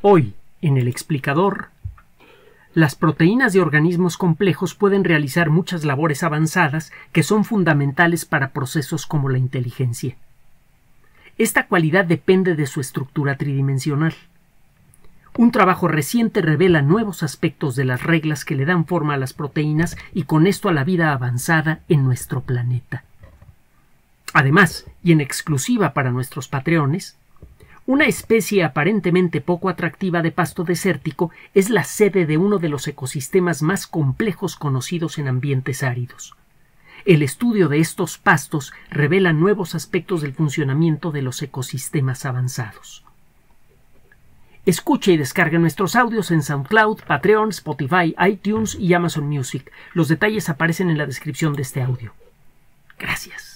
Hoy, en el explicador, las proteínas de organismos complejos pueden realizar muchas labores avanzadas que son fundamentales para procesos como la inteligencia. Esta cualidad depende de su estructura tridimensional. Un trabajo reciente revela nuevos aspectos de las reglas que le dan forma a las proteínas y con esto a la vida avanzada en nuestro planeta. Además, y en exclusiva para nuestros patreones, una especie aparentemente poco atractiva de pasto desértico es la sede de uno de los ecosistemas más complejos conocidos en ambientes áridos. El estudio de estos pastos revela nuevos aspectos del funcionamiento de los ecosistemas avanzados. Escuche y descargue nuestros audios en SoundCloud, Patreon, Spotify, iTunes y Amazon Music. Los detalles aparecen en la descripción de este audio. Gracias.